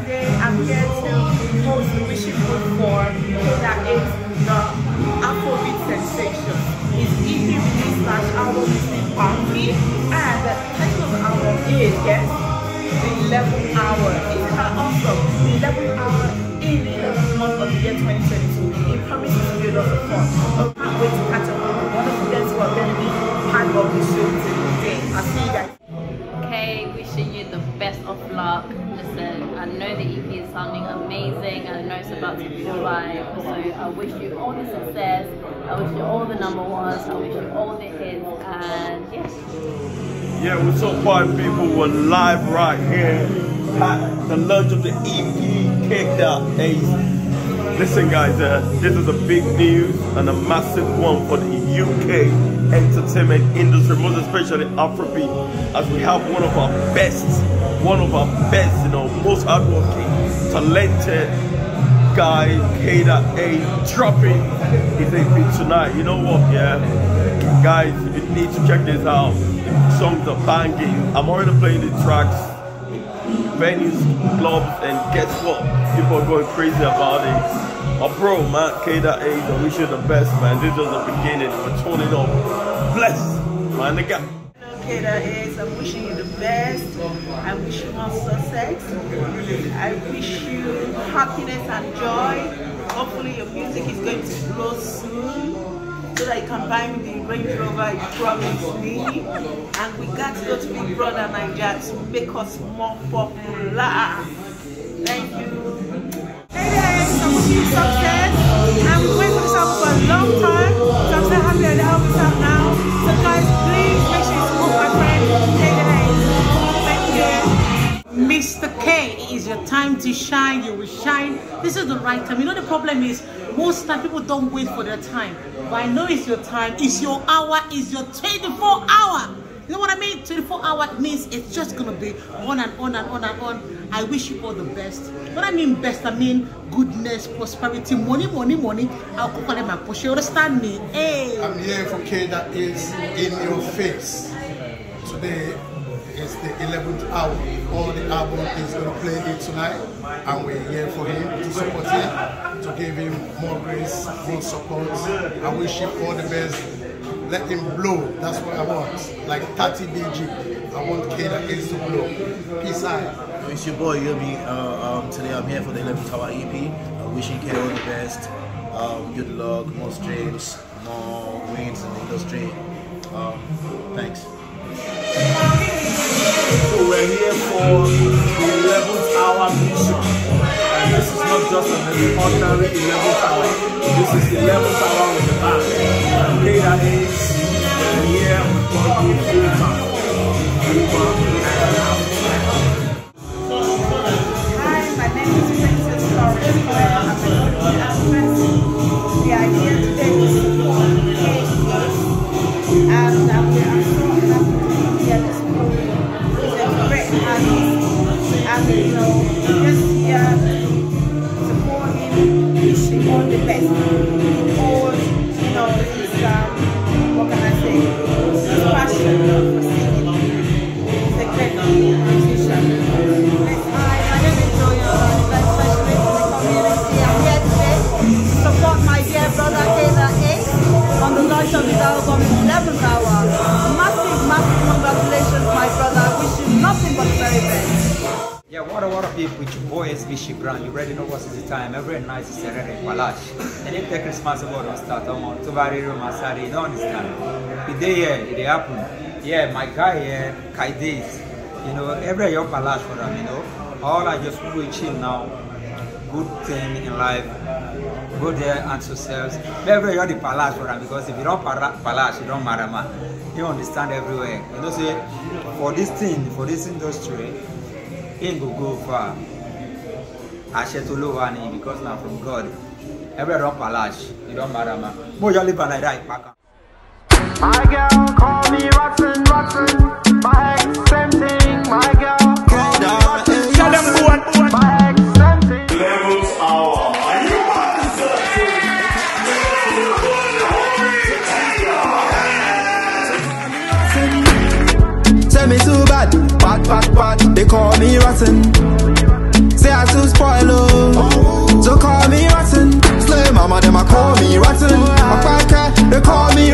today I'm here to host wish you good form that is the Afrobeat sensation. It's EP release slash album is in Punky and the title of the album is yes, The 11th Hour. It's her awesome. The 11th Hour in the month of the year 2022. It promises to be a lot of fun. I can't wait to catch up with one of the guests who are going to be part of the show today. I'll see you guys. Okay, wishing you the best of luck is sounding amazing. I know it's about to be live. So I wish you all the success. I wish you all the number ones. I wish you all the hits. And yes. Yeah, what's up, party people? We're live right here at the launch of the EP Kicked Out Ace. Listen, guys, uh, this is a big news and a massive one for the UK entertainment industry, most especially Afrobeat, as we have one of our best, one of our best, you know, most hardworking, talented guy, Kada A, dropping his EP tonight. You know what, yeah? Guys, you need to check this out. The songs are banging. I'm already playing the tracks venues, clubs, and guess what? People are going crazy about it. My bro, man, Kada I wish you the best, man. This is the beginning. We're turning up. Bless, my nigga. Kayda Ace, I'm wishing you the best. I wish you more success. I wish you happiness and joy. Hopefully your music is going to blow soon so that you can buy me the Range Rover you promised me. And we got to go to Big Brother Nigeria to make us more popular. Thank you. Guys, I'm wishing shine. You will shine. This is the right time. You know the problem is most time people don't wait for their time. But I know it's your time. It's your hour. It's your 24 hour. You know what I mean? 24 hour means it's just gonna be on and on and on and on. I wish you all the best. What I mean best, I mean goodness, prosperity, money, money, money. I'll call it my push. You understand me? Hey. I'm here for K that is in your face. Today is the 11th hour. All the album is going to play it tonight, and we're here for him to support him, to give him more grace, more support. I wish him all the best. Let him blow. That's what I want. Like 30 BG. I want K that is to blow. Peace out. It's your boy Yobi. Uh, um, today I'm here for the 11th Hour EP. Uh, wishing K all the best. Um, good luck, more streams, more wins in the industry. Um, thanks. For the 11th hour mission. And this is not just an ordinary 11th hour. This is the 11th hour with the band. And Kayda Ace, we're here with God with full time. Hi, my name is Princess Florence brother Kayda Ace on the launch of his album 11th Hour. A a people with your boy SB Shibran. You already know what is the time. Every night is Saturday Palash. And if Christmas about to start, on to very room Masari, you don't understand. The day here, it happen. Yeah, my guy here, Kaides. You know, every year Palash for them, you know. All I just preach him now. Good thing in life. Go there and success. Every year the Palash for them because if you don't Palash, you don't marama. You understand everywhere. You know, say for this thing, for this industry, him go go far wà ní because na from god every don palash e don marama mo yọ live like that ìpaka. My girl call me rotten, rotten. My ex same thing. My say me too bad. Bad, bad, bad, they call me rotten. Say I too spoil. Oh. So call me rotten. Slay mama, them I call me rotten. I cry, they call me